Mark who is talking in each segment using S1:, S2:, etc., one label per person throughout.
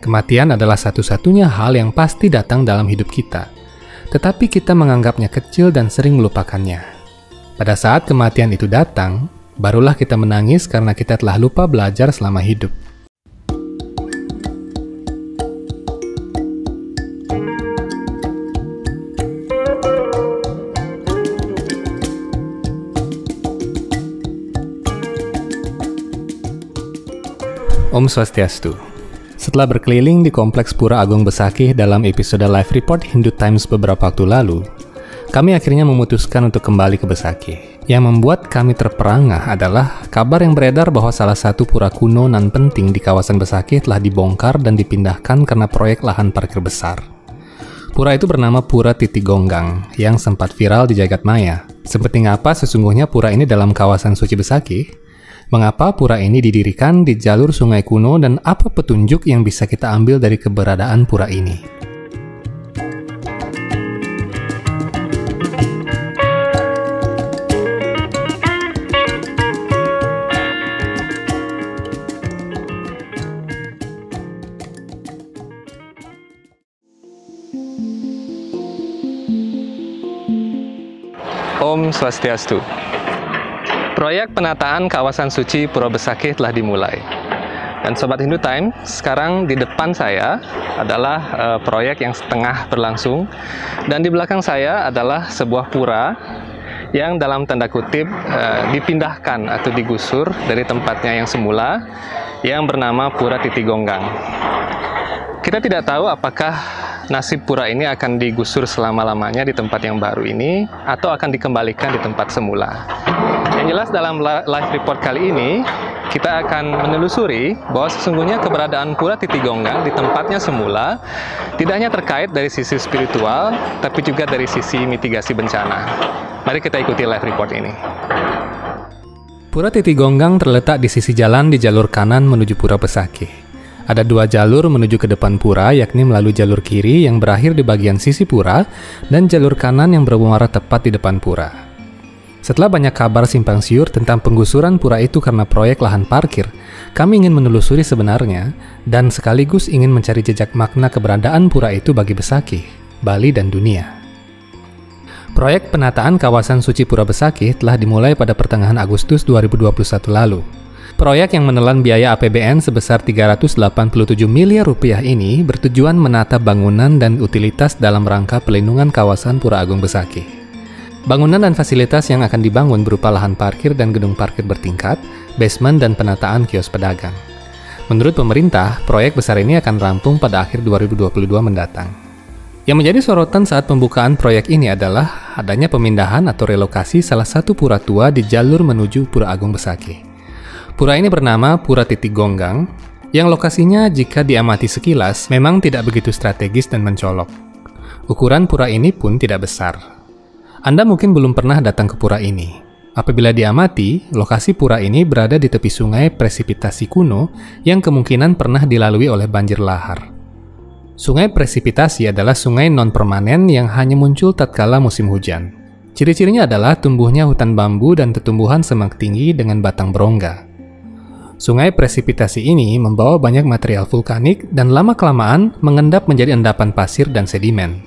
S1: Kematian adalah satu-satunya hal yang pasti datang dalam hidup kita, tetapi kita menganggapnya kecil dan sering melupakannya. Pada saat kematian itu datang, barulah kita menangis karena kita telah lupa belajar selama hidup. Om Swastiastu. Setelah berkeliling di Kompleks Pura Agung Besakih dalam episode live report Hindu Times beberapa waktu lalu, kami akhirnya memutuskan untuk kembali ke Besakih. Yang membuat kami terperangah adalah kabar yang beredar bahwa salah satu pura kuno nan penting di kawasan Besakih telah dibongkar dan dipindahkan karena proyek lahan parkir besar. Pura itu bernama Pura Titi Gonggang yang sempat viral di jagat maya. Seperti ngapa sesungguhnya pura ini dalam kawasan suci Besakih? Mengapa pura ini didirikan di jalur sungai kuno dan apa petunjuk yang bisa kita ambil dari keberadaan pura ini? Om Swastiastu. Proyek penataan kawasan suci Pura Besakih telah dimulai. Dan Sobat Hindu Time, sekarang di depan saya adalah uh, proyek yang setengah berlangsung. Dan di belakang saya adalah sebuah pura yang dalam tanda kutip uh, dipindahkan atau digusur dari tempatnya yang semula yang bernama Pura Titi Gonggang. Kita tidak tahu apakah nasib pura ini akan digusur selama-lamanya di tempat yang baru ini atau akan dikembalikan di tempat semula. Yang jelas dalam live report kali ini kita akan menelusuri bahwa sesungguhnya keberadaan pura Titi Gonggang di tempatnya semula tidak hanya terkait dari sisi spiritual tapi juga dari sisi mitigasi bencana. Mari kita ikuti live report ini. Pura Titi Gonggang terletak di sisi jalan di jalur kanan menuju Pura Pesakih. Ada dua jalur menuju ke depan pura, yakni melalui jalur kiri yang berakhir di bagian sisi pura dan jalur kanan yang bermuara tepat di depan pura. Setelah banyak kabar simpang siur tentang penggusuran pura itu karena proyek lahan parkir, kami ingin menelusuri sebenarnya dan sekaligus ingin mencari jejak makna keberadaan pura itu bagi Besakih, Bali, dan dunia. Proyek penataan kawasan suci Pura Besakih telah dimulai pada pertengahan Agustus 2021 lalu. Proyek yang menelan biaya APBN sebesar 387 miliar rupiah ini bertujuan menata bangunan dan utilitas dalam rangka pelindungan kawasan Pura Agung Besakih. Bangunan dan fasilitas yang akan dibangun berupa lahan parkir dan gedung parkir bertingkat, basement dan penataan kios pedagang. Menurut pemerintah, proyek besar ini akan rampung pada akhir 2022 mendatang. Yang menjadi sorotan saat pembukaan proyek ini adalah adanya pemindahan atau relokasi salah satu pura tua di jalur menuju Pura Agung Besakih. Pura ini bernama Pura Titik Gonggang, yang lokasinya jika diamati sekilas memang tidak begitu strategis dan mencolok. Ukuran pura ini pun tidak besar. Anda mungkin belum pernah datang ke pura ini. Apabila diamati, lokasi pura ini berada di tepi sungai presipitasi kuno yang kemungkinan pernah dilalui oleh banjir lahar. Sungai presipitasi adalah sungai non-permanen yang hanya muncul tatkala musim hujan. Ciri-cirinya adalah tumbuhnya hutan bambu dan tetumbuhan semak tinggi dengan batang berongga. Sungai presipitasi ini membawa banyak material vulkanik dan lama-kelamaan mengendap menjadi endapan pasir dan sedimen.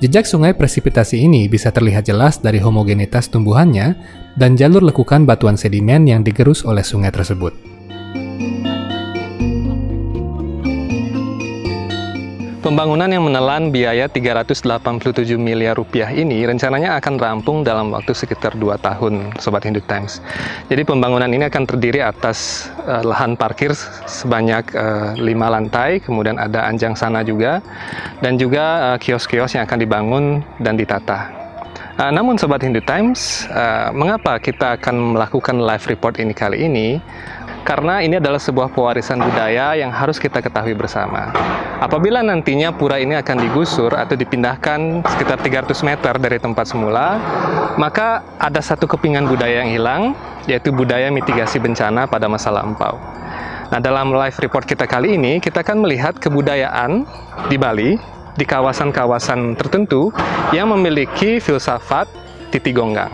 S1: Jejak sungai presipitasi ini bisa terlihat jelas dari homogenitas tumbuhannya dan jalur lekukan batuan sedimen yang digerus oleh sungai tersebut. Pembangunan yang menelan biaya 387 miliar rupiah ini rencananya akan rampung dalam waktu sekitar 2 tahun, Sobat Hindu Times. Jadi pembangunan ini akan terdiri atas uh, lahan parkir sebanyak uh, eh, 5 lantai, kemudian ada anjang sana juga, dan juga kios kios-kios yang akan dibangun dan ditata. Uh, namun Sobat Hindu Times, uh, mengapa kita akan melakukan live report ini kali ini? karena ini adalah sebuah pewarisan budaya yang harus kita ketahui bersama. Apabila nantinya pura ini akan digusur atau dipindahkan sekitar 300 meter dari tempat semula, maka ada satu kepingan budaya yang hilang, yaitu budaya mitigasi bencana pada masa lampau. Nah, dalam live report kita kali ini, kita akan melihat kebudayaan di Bali, di kawasan-kawasan tertentu yang memiliki filsafat titi gonggang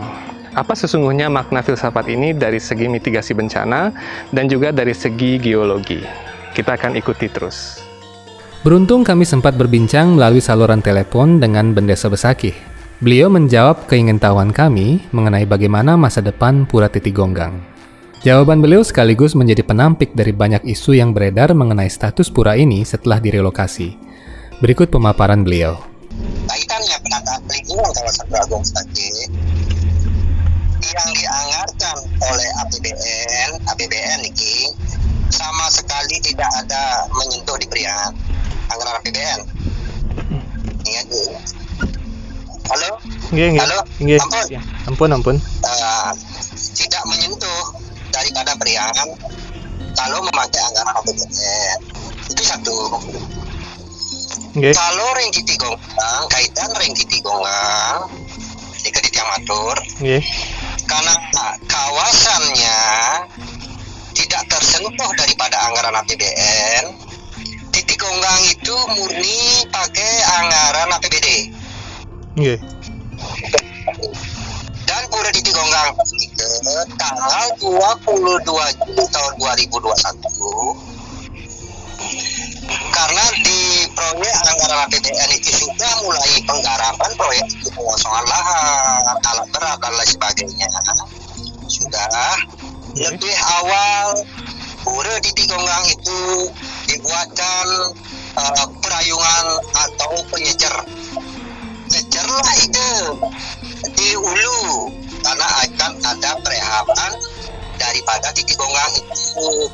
S1: apa sesungguhnya makna filsafat ini dari segi mitigasi bencana dan juga dari segi geologi. Kita akan ikuti terus. Beruntung kami sempat berbincang melalui saluran telepon dengan Bendesa Besakih. Beliau menjawab keingintahuan kami mengenai bagaimana masa depan Pura Titigonggang. Jawaban beliau sekaligus menjadi penampik dari banyak isu yang beredar mengenai status pura ini setelah direlokasi. Berikut pemaparan beliau.
S2: Kaitannya penataan lingkungan kawasan Bragung yang dianggarkan oleh APBN, APBN ini sama sekali tidak ada menyentuh di Prian anggaran APBN. Ingat Halo?
S1: Nggih, nggih.
S2: Halo?
S1: Nggih.
S2: Ampun.
S1: Ya, Ampun, ampun.
S2: Uh, tidak menyentuh daripada Prian kalau memakai anggaran APBN. Itu satu.
S1: Nggih.
S2: Kalau ring Gongang, kaitan ring ini ke Tiang Matur,
S1: Nggih.
S2: karena kawasannya tidak tersentuh daripada anggaran APBN, titik gonggang itu murni pakai anggaran APBD.
S1: Nggih.
S2: Dan Pura Titik Gonggang ke tanggal 22 Juli tahun 2021 karena di proyek anggaran APBN itu sudah mulai penggarapan proyek pengosongan lahan, alat berat dan lain sebagainya. Sudah lebih awal Pura di Tigonggang itu dibuatkan uh, perayungan atau penyecer. Nyecerlah itu di Ulu karena akan ada perehaban daripada titik gonggang itu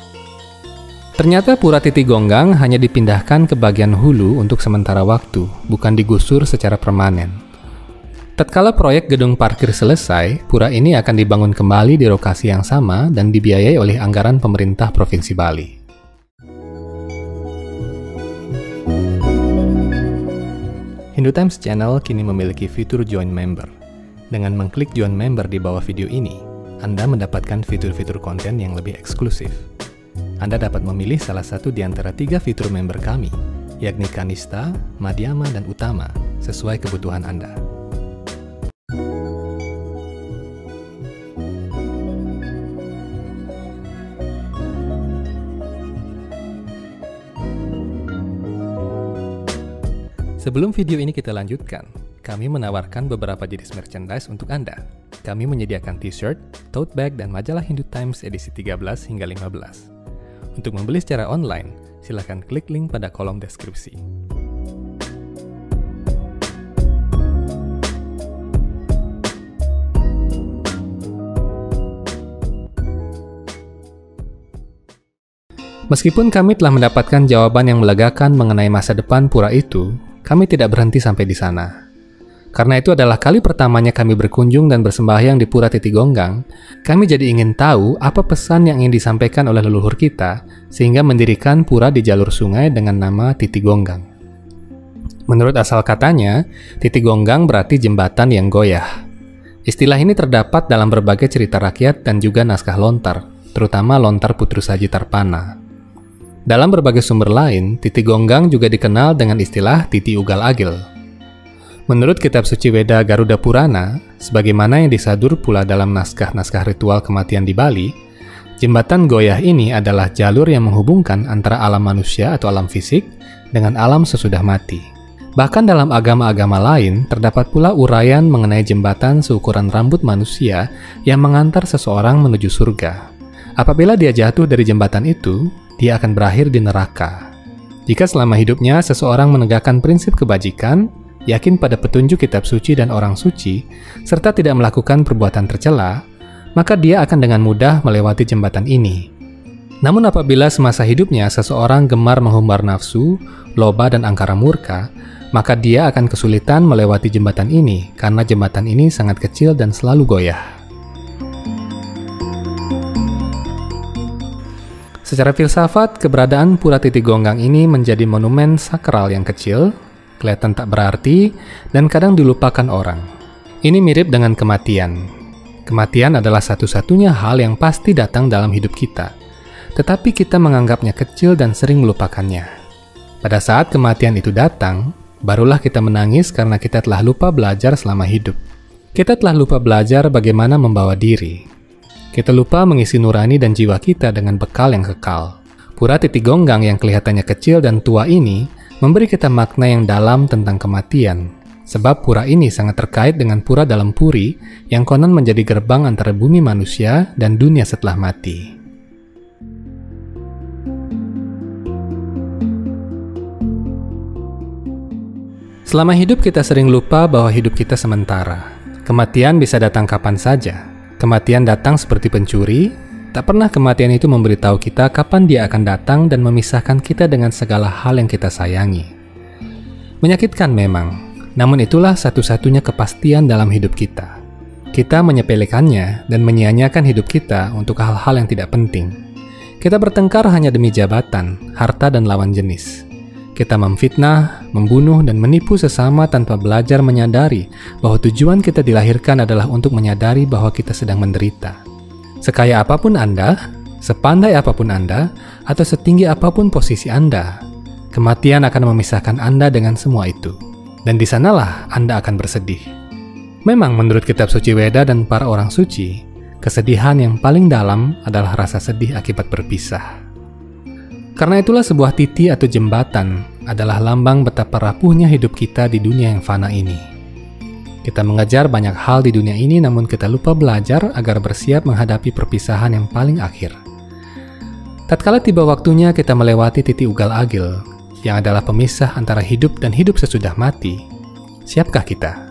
S1: Ternyata Pura Titi Gonggang hanya dipindahkan ke bagian hulu untuk sementara waktu, bukan digusur secara permanen. Tatkala proyek gedung parkir selesai, pura ini akan dibangun kembali di lokasi yang sama dan dibiayai oleh anggaran pemerintah Provinsi Bali. Times Channel kini memiliki fitur Join Member. Dengan mengklik Join Member di bawah video ini, Anda mendapatkan fitur-fitur konten yang lebih eksklusif. Anda dapat memilih salah satu di antara tiga fitur member kami, yakni Kanista, Madhyama, dan Utama, sesuai kebutuhan Anda. Sebelum video ini kita lanjutkan, kami menawarkan beberapa jenis merchandise untuk Anda. Kami menyediakan t-shirt, tote bag, dan majalah Hindu Times edisi 13 hingga 15. Untuk membeli secara online, silakan klik link pada kolom deskripsi. Meskipun kami telah mendapatkan jawaban yang melegakan mengenai masa depan pura itu, kami tidak berhenti sampai di sana. Karena itu adalah kali pertamanya kami berkunjung dan bersembahyang di Pura Titigonggang, kami jadi ingin tahu apa pesan yang ingin disampaikan oleh leluhur kita sehingga mendirikan pura di jalur sungai dengan nama Titigonggang. Menurut asal katanya, Titigonggang berarti jembatan yang goyah. Istilah ini terdapat dalam berbagai cerita rakyat dan juga naskah lontar, terutama lontar Putru Saji Tarpana. Dalam berbagai sumber lain, Titigonggang juga dikenal dengan istilah Titi Ugal Agil, Menurut kitab suci Weda Garuda Purana, sebagaimana yang disadur pula dalam naskah-naskah ritual kematian di Bali, jembatan goyah ini adalah jalur yang menghubungkan antara alam manusia atau alam fisik dengan alam sesudah mati. Bahkan dalam agama-agama lain, terdapat pula uraian mengenai jembatan seukuran rambut manusia yang mengantar seseorang menuju surga. Apabila dia jatuh dari jembatan itu, dia akan berakhir di neraka. Jika selama hidupnya seseorang menegakkan prinsip kebajikan, yakin pada petunjuk kitab suci dan orang suci, serta tidak melakukan perbuatan tercela, maka dia akan dengan mudah melewati jembatan ini. Namun apabila semasa hidupnya seseorang gemar menghumbar nafsu, loba dan angkara murka, maka dia akan kesulitan melewati jembatan ini karena jembatan ini sangat kecil dan selalu goyah. Secara filsafat, keberadaan Pura Titik Gonggang ini menjadi monumen sakral yang kecil kelihatan tak berarti, dan kadang dilupakan orang. Ini mirip dengan kematian. Kematian adalah satu-satunya hal yang pasti datang dalam hidup kita, tetapi kita menganggapnya kecil dan sering melupakannya. Pada saat kematian itu datang, barulah kita menangis karena kita telah lupa belajar selama hidup. Kita telah lupa belajar bagaimana membawa diri. Kita lupa mengisi nurani dan jiwa kita dengan bekal yang kekal. Pura titik gonggang yang kelihatannya kecil dan tua ini memberi kita makna yang dalam tentang kematian, sebab pura ini sangat terkait dengan pura dalam puri yang konon menjadi gerbang antara bumi manusia dan dunia setelah mati. Selama hidup kita sering lupa bahwa hidup kita sementara. Kematian bisa datang kapan saja. Kematian datang seperti pencuri, tak pernah kematian itu memberitahu kita kapan dia akan datang dan memisahkan kita dengan segala hal yang kita sayangi. Menyakitkan memang, namun itulah satu-satunya kepastian dalam hidup kita. Kita menyepelekannya dan menyia-nyiakan hidup kita untuk hal-hal yang tidak penting. Kita bertengkar hanya demi jabatan, harta, dan lawan jenis. Kita memfitnah, membunuh, dan menipu sesama tanpa belajar menyadari bahwa tujuan kita dilahirkan adalah untuk menyadari bahwa kita sedang menderita. Sekaya apa pun Anda, sepandai apa pun Anda, atau setinggi apa pun posisi Anda, kematian akan memisahkan Anda dengan semua itu. Dan di sanalah Anda akan bersedih. Memang menurut kitab suci Weda dan para orang suci, kesedihan yang paling dalam adalah rasa sedih akibat berpisah. Karena itulah sebuah titi atau jembatan adalah lambang betapa rapuhnya hidup kita di dunia yang fana ini. Kita mengejar banyak hal di dunia ini namun kita lupa belajar agar bersiap menghadapi perpisahan yang paling akhir. Tatkala tiba waktunya kita melewati titik ugal agil, yang adalah pemisah antara hidup dan hidup sesudah mati, siapkah kita?